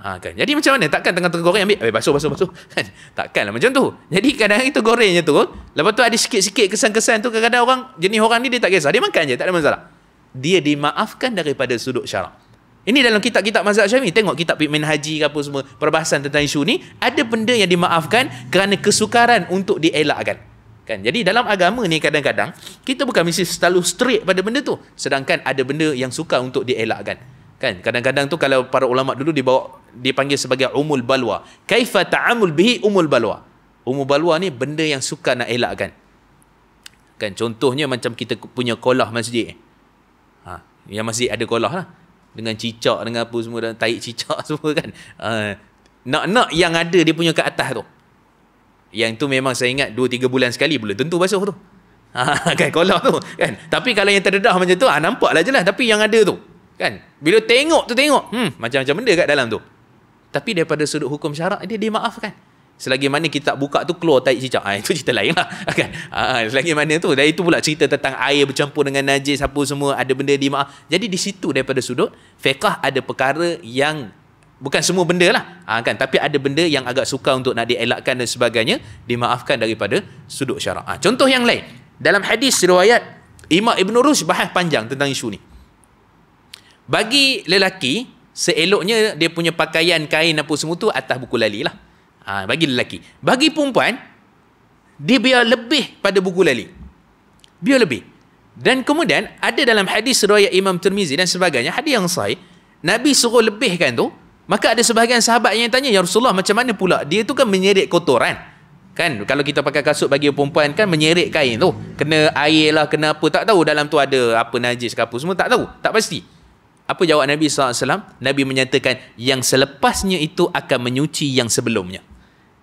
Ha, kan? jadi macam mana? Takkan tengah-tengah goreng ambil. Eh, basuh basuh basuh. Kan? takkan lah macam tu. Jadi kadang kadang itu gorengnya tu lepas tu ada sikit-sikit kesan-kesan tu kadang-kadang orang jenis orang ni dia tak kisah. Dia makan je tak ada masalah. Dia dimaafkan daripada sudut syarak ini dalam kitab-kitab mazhab Syafi'i. Tengok kitab Pimpinan Haji ke apa semua. Perbahasan tentang isu ni. Ada benda yang dimaafkan kerana kesukaran untuk dielakkan. Kan? Jadi dalam agama ni kadang-kadang, kita bukan mesti selalu straight pada benda tu. Sedangkan ada benda yang suka untuk dielakkan. Kan? Kadang-kadang tu kalau para ulama dulu dibawa dipanggil sebagai umul balwa. Kaifa ta'amul bihi umul balwa. Umul balwa ni benda yang suka nak elakkan. Kan? Contohnya macam kita punya kolah masjid. Ha, yang masjid ada kolah lah dengan cicak dengan apa semua dan taik cicak semua kan. Uh, nak-nak yang ada dia punya ke atas tu. Yang tu memang saya ingat 2 3 bulan sekali belum tentu basuh tu. Ha, kan kolak tu kan. Tapi kalau yang terdedah macam tu ah ha, nampaklah jelas tapi yang ada tu kan. Bila tengok tu tengok. Hmm macam-macam benda kat dalam tu. Tapi daripada sudut hukum syarak dia dimaafkan selagi mana kita buka tu keluar taik cicak. Ha, itu cerita lain lah. Kan? Ha, selagi mana tu. Dan itu pula cerita tentang air bercampur dengan najis apa semua ada benda di maaf jadi di situ daripada sudut fiqah ada perkara yang bukan semua benda lah. Ha, kan? Tapi ada benda yang agak suka untuk nak dielakkan dan sebagainya dimaafkan daripada sudut syarak. Ha, contoh yang lain. Dalam hadis riwayat Imam Ibn Rushd bahas panjang tentang isu ni. Bagi lelaki seeloknya dia punya pakaian kain apa semua tu atas buku lali lah Ha, bagi lelaki. Bagi perempuan, dia biar lebih pada buku lali. Biar lebih. Dan kemudian, ada dalam hadis riwayat Imam Tirmizi dan sebagainya, hadis yang sahih, Nabi suruh lebihkan tu, maka ada sebahagian sahabat yang tanya, Ya Rasulullah, macam mana pula? Dia tu kan menyerit kotoran. Kan? Kalau kita pakai kasut bagi perempuan, kan menyerit kain tu. Kena air lah, kena apa. Tak tahu dalam tu ada apa najis ke apa. Semua tak tahu. Tak pasti. Apa jawab Nabi SAW? Nabi menyatakan, yang selepasnya itu akan menyuci yang sebelumnya.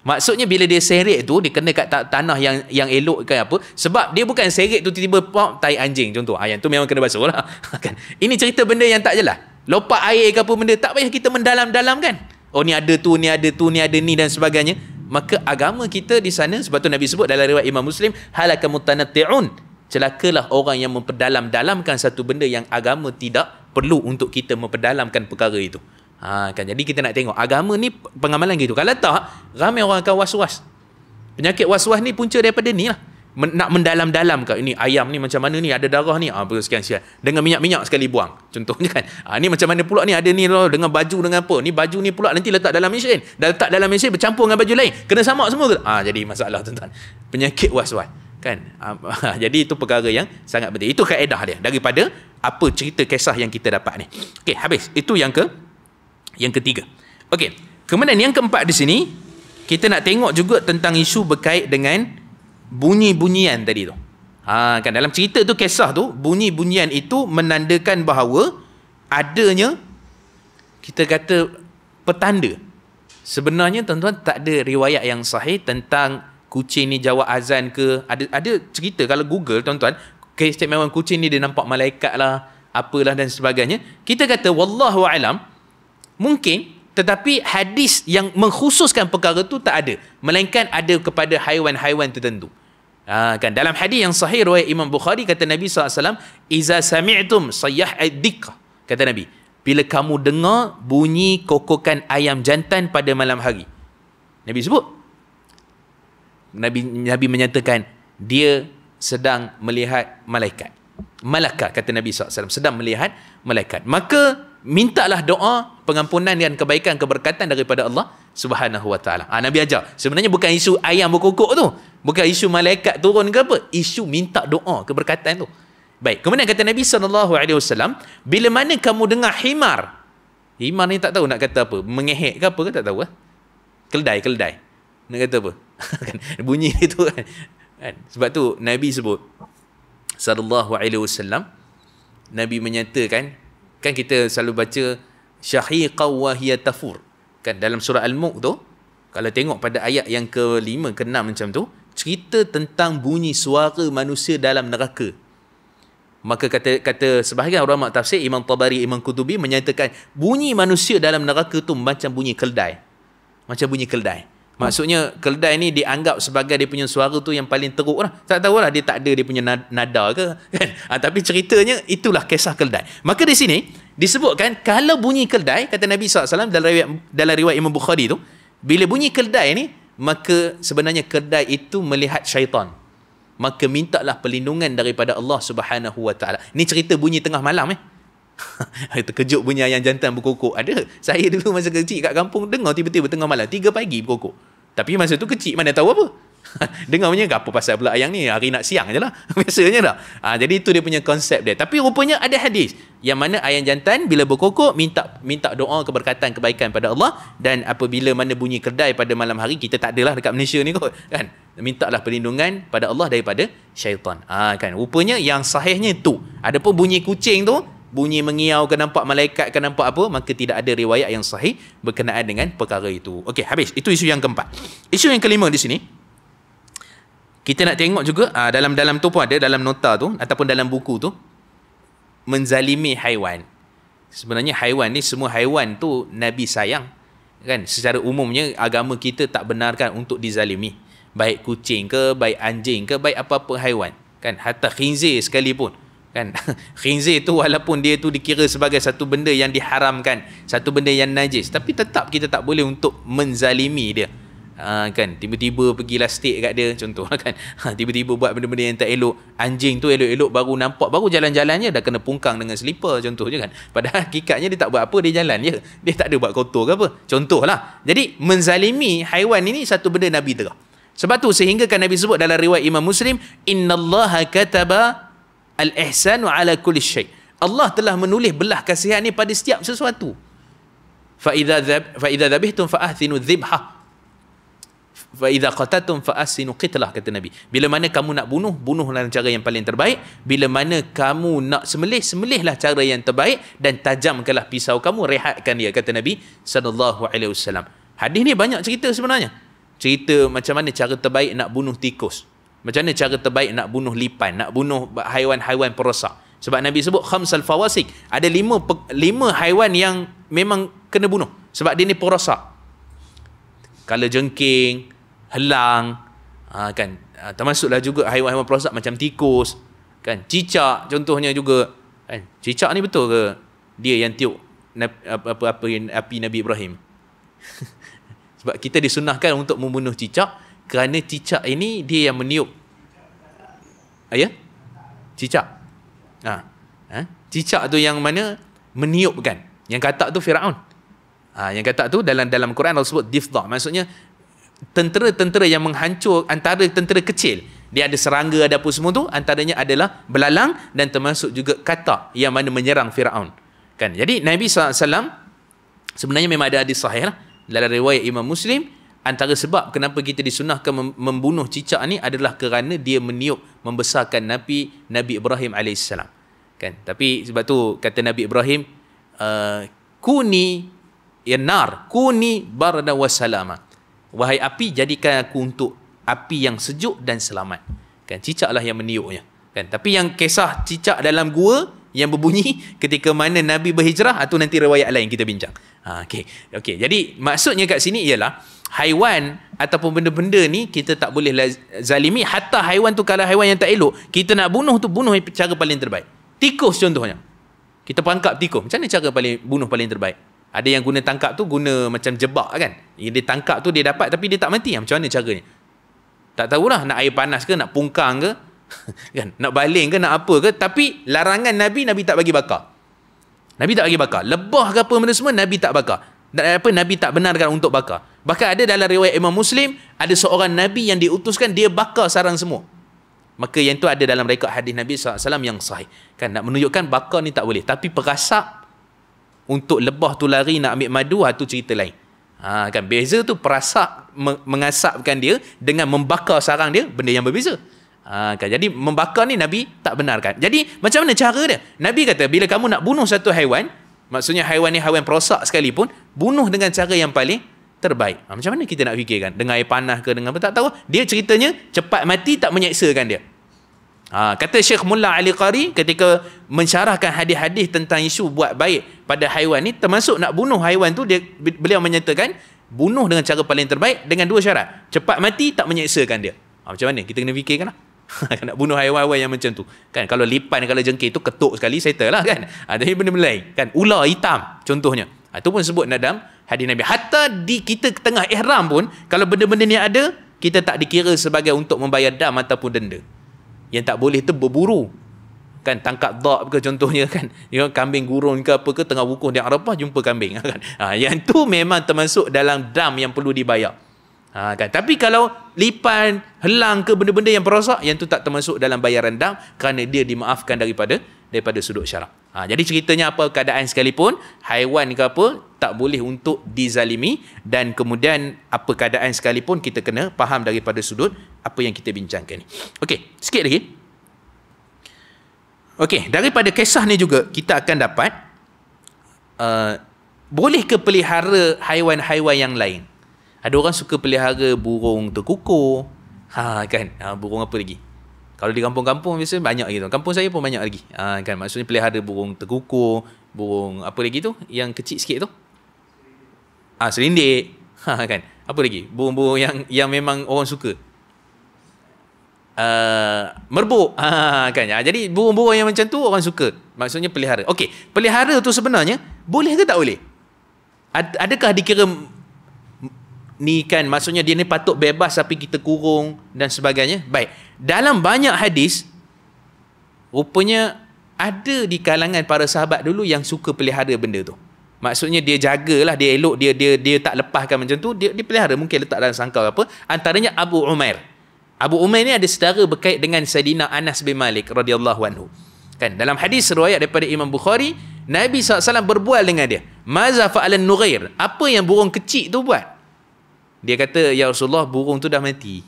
Maksudnya bila dia seret tu dia kena kat tanah yang yang elok ke apa sebab dia bukan seret tu tiba-tiba pop tai anjing contoh. Ah yang tu memang kena basuh lah. kan. Ini cerita benda yang tak jelas. Lopak air ke apa benda tak payah kita mendalam-dalam kan. Oh ni ada tu, ni ada tu, ni ada ni dan sebagainya. Maka agama kita di sana sebab tu Nabi sebut dalam riwayat Imam Muslim halaka mutanatti'un. Celakalah orang yang memperdalam-dalamkan satu benda yang agama tidak perlu untuk kita memperdalamkan perkara itu. Ha, kan? Jadi kita nak tengok agama ni pengamalan gitu. Kalau tak, ramai orang akan was-was. Penyakit was-was ni punca daripada ni lah. Men, nak mendalam-dalam ke ini ayam ni macam mana ni? Ada darah ni? Ah ha, sekian sekian. Dengan minyak-minyak sekali buang contohnya kan. Ha, ni macam mana pula ni? Ada ni loh dengan baju dengan apa? Ni baju ni pula nanti letak dalam mesin. Dah letak dalam mesin bercampur dengan baju lain. Kena sama semua ke? Ah ha, jadi masalah tuan-tuan. Penyakit was-was kan? Ha, jadi itu perkara yang sangat penting. Itu kaedah dia daripada apa cerita kisah yang kita dapat ni. Okey habis. Itu yang ke yang ketiga. Okey. Kemudian yang keempat di sini kita nak tengok juga tentang isu berkait dengan bunyi-bunyian tadi tu. Ha kan dalam cerita tu kisah tu bunyi-bunyian itu menandakan bahawa adanya kita kata petanda. Sebenarnya tuan-tuan tak ada riwayat yang sahih tentang kucing ni jawab azan ke ada ada cerita kalau Google tuan-tuan keistimewaan kucing ni dia nampak malaikat lah apalah dan sebagainya kita kata wallahu alam Mungkin tetapi hadis yang mengkhususkan perkara itu tak ada. Melainkan ada kepada haiwan-haiwan tertentu. Ha, kan? Dalam hadis yang sahih riwayat Imam Bukhari kata Nabi SAW iza sami'tum sayyah ad-dikka kata Nabi. Bila kamu dengar bunyi kokokan ayam jantan pada malam hari. Nabi sebut. Nabi Nabi menyatakan dia sedang melihat malaikat. Malaikat kata Nabi SAW sedang melihat malaikat. Maka mintalah doa pengampunan dan kebaikan keberkatan daripada Allah Subhanahu wa taala. Ha, Nabi ajar. Sebenarnya bukan isu ayam berkokok tu. Bukan isu malaikat turun ke apa. Isu minta doa keberkatan tu. Baik. Kemudian kata Nabi sallallahu alaihi wasallam, bila mana kamu dengar himar. Himar ni tak tahu nak kata apa. Mengehek ke apa ke tak tahu eh. Keldai, keldai. Nak kata apa? Kan, bunyi itu kan. kan. Sebab tu Nabi sebut sallallahu alaihi wasallam Nabi menyatakan kan kita selalu baca syahiqa wa hiya tafur kan dalam surah al-mulk tu kalau tengok pada ayat yang ke-5 ke-6 macam tu cerita tentang bunyi suara manusia dalam neraka maka kata kata sebahagian ulama tafsir Imam Tabari Imam Qutubi menyatakan bunyi manusia dalam neraka tu macam bunyi keldai macam bunyi keldai Maksudnya keldai ni dianggap sebagai dia punya suara tu yang paling teruk lah. Tak tahu lah dia tak ada dia punya nada ke. Kan? Ha, tapi ceritanya itulah kisah keldai. Maka di sini disebutkan kalau bunyi keldai, kata Nabi SAW dalam riwayat, dalam riwayat Imam Bukhari tu, bila bunyi keldai ni, maka sebenarnya keldai itu melihat syaitan. Maka mintalah perlindungan daripada Allah Subhanahu Wa Taala. Ini cerita bunyi tengah malam eh. Terkejut bunyi ayam jantan berkokok. Ada. Saya dulu masa kecil kat kampung dengar tiba-tiba tengah malam. Tiga pagi berkokok. Tapi masa tu kecil mana tahu apa. dengar punya apa pasal pula ayam ni hari nak siang je lah. Biasanya dah. Ha, jadi itu dia punya konsep dia. Tapi rupanya ada hadis. Yang mana ayam jantan bila berkokok minta minta doa keberkatan kebaikan pada Allah. Dan apabila mana bunyi kedai pada malam hari kita tak adalah dekat Malaysia ni kot. Kan? Mintalah perlindungan pada Allah daripada syaitan. Ha, kan? Rupanya yang sahihnya tu. Adapun bunyi kucing tu bunyi mengiau ke nampak malaikat ke nampak apa maka tidak ada riwayat yang sahih berkenaan dengan perkara itu okey habis itu isu yang keempat isu yang kelima di sini kita nak tengok juga aa, dalam dalam tu pun ada dalam nota tu ataupun dalam buku tu menzalimi haiwan. Sebenarnya haiwan ni semua haiwan tu nabi sayang kan? Secara umumnya agama kita tak benarkan untuk dizalimi. Baik kucing ke baik anjing ke baik apa-apa haiwan kan? Hatta khinzir sekalipun kan? Khinzir tu walaupun dia tu dikira sebagai satu benda yang diharamkan satu benda yang najis tapi tetap kita tak boleh untuk menzalimi dia Ha, kan tiba-tiba pergi lastik kat dia contoh kan. Ha, tiba-tiba buat benda-benda yang tak elok. Anjing tu elok-elok baru nampak baru jalan-jalannya dah kena pungkang dengan slipper contoh je kan. Padahal hakikatnya dia tak buat apa dia jalan je. Dia tak ada buat kotor ke apa contohlah jadi menzalimi haiwan ini satu benda Nabi terah sebab tu sehingga kan Nabi sebut dalam riwayat Imam Muslim innallaha kataba al-ihsan ala kulli syai. Allah telah menulis belah kasihan ni pada setiap sesuatu. Fa idza fa idza dhabihtum fa ahsinu dhibha fa idza qatatum fa asinu qitlah kata nabi. Bila mana kamu nak bunuh bunuhlah dengan cara yang paling terbaik. Bila mana kamu nak sembelih sembelihlah cara yang terbaik dan tajamkanlah pisau kamu rehatkan dia kata nabi sallallahu alaihi wasallam. Hadis ni banyak cerita sebenarnya. Cerita macam mana cara terbaik nak bunuh tikus. Macam mana cara terbaik nak bunuh lipan nak bunuh haiwan-haiwan perosak. Sebab nabi sebut khamsal fawasik. Ada lima lima haiwan yang memang kena bunuh. Sebab dia ni perosak. Kala jengking helang ha, kan? Ha, termasuklah juga haiwan-haiwan perosak macam tikus kan? Cicak contohnya juga kan? Cicak ni betul ke dia yang tiup apa apa yang api Nabi Ibrahim? Sebab kita disunahkan untuk membunuh cicak kerana cicak ini dia yang meniup. Ayah cicak. Ha, ha? cicak tu yang mana? Meniupkan. Yang kata tu Firaun. Ha, yang kata tu dalam dalam Quran Allah sebut difdah maksudnya tentera-tentera yang menghancur antara tentera kecil. Dia ada serangga ada apa semua tu antaranya adalah belalang dan termasuk juga katak yang mana menyerang Firaun. Kan? Jadi Nabi SAW sebenarnya memang ada hadis sahih lah. Dalam riwayat Imam Muslim antara sebab kenapa kita disunahkan membunuh cicak ni adalah kerana dia meniup membesarkan Nabi Nabi Ibrahim AS kan? Tapi sebab tu kata Nabi Ibrahim uh, kuni ya nar kuni barda wasalama Wahai api, jadikan aku untuk api yang sejuk dan selamat. Kan cicaklah yang meniupnya. Kan tapi yang kisah cicak dalam gua yang berbunyi ketika mana Nabi berhijrah atau nanti riwayat lain kita bincang. Ha okey. Okey. Jadi maksudnya kat sini ialah haiwan ataupun benda-benda ni kita tak boleh zalimi hatta haiwan tu kalau haiwan yang tak elok kita nak bunuh tu bunuh cara paling terbaik. Tikus contohnya. Kita pangkap tikus. Macam mana cara paling bunuh paling terbaik? Ada yang guna tangkap tu guna macam jebak kan. Yang dia tangkap tu dia dapat tapi dia tak mati. Macam mana caranya? Tak tahulah nak air panas ke, nak pungkang ke, kan? nak baling ke, nak apa ke. Tapi larangan Nabi, Nabi tak bagi bakar. Nabi tak bagi bakar. Lebah ke apa benda semua, Nabi tak bakar. Dan apa Nabi tak benarkan untuk bakar. Bahkan ada dalam riwayat Imam Muslim, ada seorang Nabi yang diutuskan, dia bakar sarang semua. Maka yang tu ada dalam rekod hadis Nabi SAW yang sahih. Kan, nak menunjukkan bakar ni tak boleh. Tapi perasap untuk lebah tu lari nak ambil madu itu ha, cerita lain. Ha, kan beza tu perasak mengasapkan dia dengan membakar sarang dia benda yang berbeza. Ha, kan jadi membakar ni Nabi tak benarkan. Jadi macam mana cara dia? Nabi kata bila kamu nak bunuh satu haiwan, maksudnya haiwan ni haiwan perosak sekalipun, bunuh dengan cara yang paling terbaik. Ha, macam mana kita nak fikirkan? Dengan air panas ke dengan apa tak tahu. Dia ceritanya cepat mati tak menyeksakan dia. Ha, kata Syekh Mullah Ali Qari ketika mensyarahkan hadis-hadis tentang isu buat baik pada haiwan ni termasuk nak bunuh haiwan tu dia beliau menyatakan bunuh dengan cara paling terbaik dengan dua syarat. Cepat mati tak menyeksakan dia. Ha, macam mana? Kita kena fikirkan lah. Nak bunuh haiwan-haiwan yang macam tu. Kan kalau lipan kalau jengkir tu ketuk sekali settle lah kan? Ha, tapi benda-benda lain kan ular hitam contohnya. Ha, tu pun sebut dalam hadis Nabi. Hatta di kita tengah ihram pun kalau benda-benda ni ada kita tak dikira sebagai untuk membayar dam ataupun denda yang tak boleh tu berburu. Kan tangkap dhab ke contohnya kan. You know, kambing gurun ke apa ke tengah wukuf di Arafah jumpa kambing kan. Ha, yang tu memang termasuk dalam dam yang perlu dibayar. Ha, kan. Tapi kalau lipan helang ke benda-benda yang perosak yang tu tak termasuk dalam bayaran dam kerana dia dimaafkan daripada daripada sudut syarak ha, jadi ceritanya apa keadaan sekalipun haiwan ke apa tak boleh untuk dizalimi dan kemudian apa keadaan sekalipun kita kena faham daripada sudut apa yang kita bincangkan okey sikit lagi Okey, daripada kisah ni juga kita akan dapat uh, boleh ke pelihara haiwan-haiwan yang lain? Ada orang suka pelihara burung terkukur. Ha kan? Ha, burung apa lagi? Kalau di kampung-kampung biasa banyak gitu. Kampung saya pun banyak lagi. Ha, kan maksudnya pelihara burung terkukur, burung apa lagi tu yang kecil sikit tu? Ah ha, selindik. Ha kan. Apa lagi? Burung-burung yang yang memang orang suka uh, merbuk ha, kan ya. jadi burung-burung yang macam tu orang suka maksudnya pelihara okey pelihara tu sebenarnya boleh ke tak boleh Ad, adakah dikira ni kan maksudnya dia ni patut bebas tapi kita kurung dan sebagainya baik dalam banyak hadis rupanya ada di kalangan para sahabat dulu yang suka pelihara benda tu maksudnya dia jagalah dia elok dia dia dia tak lepaskan macam tu dia, dia pelihara mungkin letak dalam sangkar apa antaranya Abu Umair Abu Umair ni ada saudara berkait dengan Sayyidina Anas bin Malik radhiyallahu anhu. Kan dalam hadis riwayat daripada Imam Bukhari, Nabi SAW berbual dengan dia. Maza fa'alan nughair? Apa yang burung kecil tu buat? Dia kata, Ya Rasulullah, burung tu dah mati.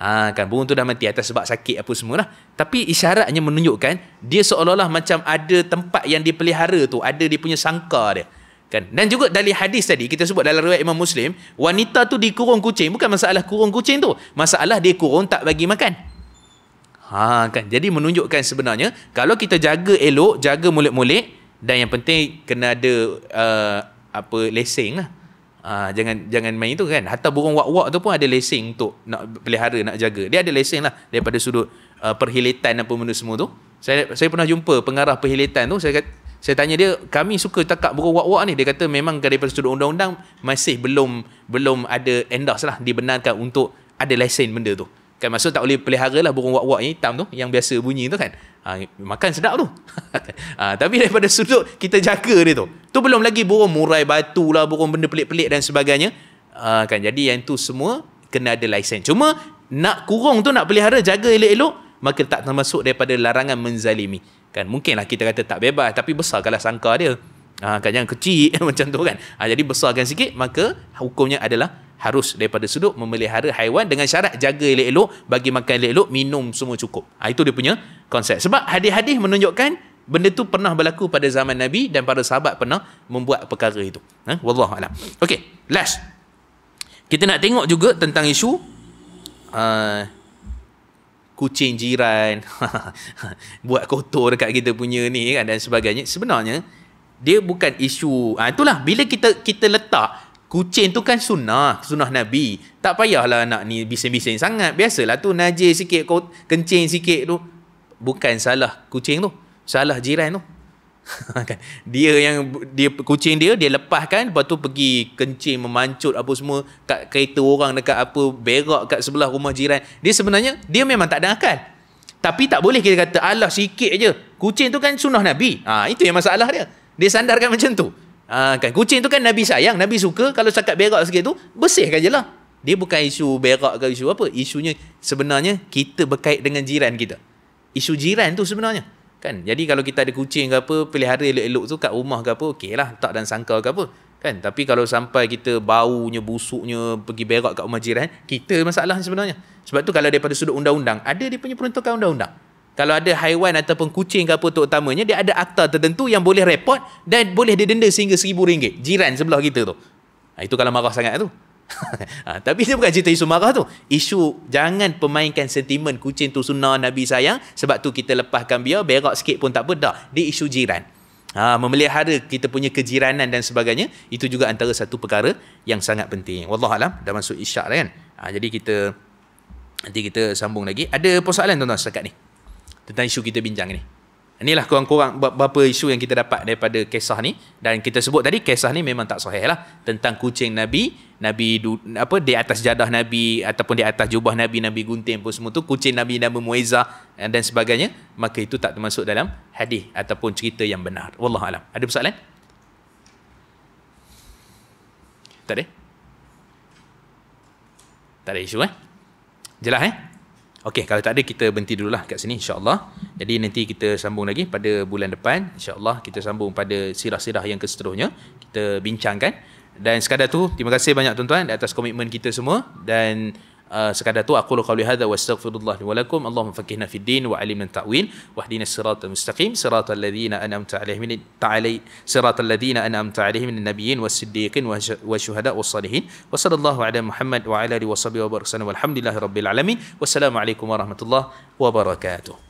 Ha, kan burung tu dah mati atas sebab sakit apa semua lah. Tapi isyaratnya menunjukkan dia seolah-olah macam ada tempat yang dipelihara tu, ada dia punya sangkar dia kan dan juga dari hadis tadi kita sebut dalam riwayat Imam Muslim wanita tu dikurung kucing bukan masalah kurung kucing tu masalah dia kurung tak bagi makan ha kan jadi menunjukkan sebenarnya kalau kita jaga elok jaga mulut-mulut dan yang penting kena ada uh, apa lesen lah Ha, jangan jangan main itu kan hatta burung wak-wak tu pun ada lesen untuk nak pelihara nak jaga dia ada lesen lah daripada sudut uh, perhilitan apa benda semua tu saya saya pernah jumpa pengarah perhilitan tu saya kata saya tanya dia, kami suka cakap burung wak-wak ni. Dia kata memang daripada sudut undang-undang masih belum belum ada endos lah dibenarkan untuk ada lesen benda tu. Kan maksud tak boleh pelihara lah burung wak-wak ni hitam tu yang biasa bunyi tu kan. Ha, makan sedap tu. ha, tapi daripada sudut kita jaga dia tu. Tu belum lagi burung murai batu lah, burung benda pelik-pelik dan sebagainya. Ha, kan jadi yang tu semua kena ada lesen. Cuma nak kurung tu nak pelihara jaga elok-elok maka tak termasuk daripada larangan menzalimi kan mungkinlah kita kata tak bebas tapi besarkanlah sangka dia ha, kan yang kecil macam tu kan. Ha, jadi besarkan sikit maka hukumnya adalah harus daripada sudut memelihara haiwan dengan syarat jaga elok-elok bagi makan elok-elok minum semua cukup. Ha, itu dia punya konsep. Sebab hadis-hadis menunjukkan benda tu pernah berlaku pada zaman Nabi dan para sahabat pernah membuat perkara itu. Ha? Wallahualam ok last. Kita nak tengok juga tentang isu uh, kucing jiran. Buat kotor dekat kita punya ni kan dan sebagainya. Sebenarnya dia bukan isu ha, itulah. Bila kita kita letak kucing tu kan sunnah sunnah nabi. Tak payahlah nak ni bising-bising sangat. Biasalah tu najis sikit kencing sikit tu. Bukan salah kucing tu. Salah jiran tu. Kan? Dia yang dia kucing dia dia lepaskan. Lepas tu pergi kencing memancut apa semua kat kereta orang dekat apa berak kat sebelah rumah jiran. Dia sebenarnya dia memang tak ada akal. Tapi tak boleh kita kata Allah sikit aje kucing tu kan sunnah nabi. Ha, itu yang masalah dia dia sandarkan macam tu. Ha, kan? Kucing tu kan nabi sayang nabi suka. Kalau cakap berak sikit tu bersihkan je lah. Dia bukan isu berak ke isu apa. Isunya sebenarnya kita berkait dengan jiran kita. Isu jiran tu sebenarnya. Kan? Jadi kalau kita ada kucing ke apa pelihara elok-elok tu kat rumah ke apa okeylah tak dan sangka ke apa. Kan? Tapi kalau sampai kita baunya busuknya pergi berak kat rumah jiran kita masalah sebenarnya. Sebab tu kalau daripada sudut undang-undang ada dia punya peruntukan undang-undang kalau ada haiwan ataupun kucing ke apa terutamanya dia ada akta tertentu yang boleh report dan boleh didenda sehingga seribu ringgit jiran sebelah kita tu ha, itu kalau marah sangat tu ha, tapi dia bukan cerita isu marah tu. Isu jangan pemainkan sentimen kucing tu sunnah Nabi sayang sebab tu kita lepaskan biar berak sikit pun tak apa dah. Dia isu jiran. Ha, memelihara kita punya kejiranan dan sebagainya itu juga antara satu perkara yang sangat penting. Wallahualam dah masuk isyak dah kan. Ha, jadi kita nanti kita sambung lagi. Ada persoalan tuan-tuan setakat ni? Tentang isu kita bincang ni. Inilah kurang-kurang beberapa isu yang kita dapat daripada kisah ni dan kita sebut tadi kisah ni memang tak sahih lah tentang kucing Nabi, Nabi apa di atas jadah Nabi ataupun di atas jubah Nabi, Nabi gunting pun semua tu kucing Nabi Nabi Muizzah dan sebagainya, maka itu tak termasuk dalam hadis ataupun cerita yang benar. Wallahu alam. Ada persoalan? Tak ada? Tak ada isu eh? Jelas eh? Okey, kalau tak ada kita berhenti dululah kat sini insya-Allah. Jadi nanti kita sambung lagi pada bulan depan insya-Allah kita sambung pada sirah-sirah yang keseterusnya kita bincangkan. Dan sekadar tu terima kasih banyak tuan-tuan atas komitmen kita semua dan sekadar tu aku qauli hadza wa astaghfirullah li wa lakum Allahumma fakihna fid din wa alimna ta'wil wa hdina siratal mustaqim siratal ladzina an'amta alaihim ta'alai siratal ladzina an'amta alaihim min nabiyyin was siddiqin wa syuhada was salihin wa sallallahu ala Muhammad wa ala alihi wa sahbihi wa barik walhamdulillahi rabbil alamin wassalamu alaikum warahmatullahi wabarakatuh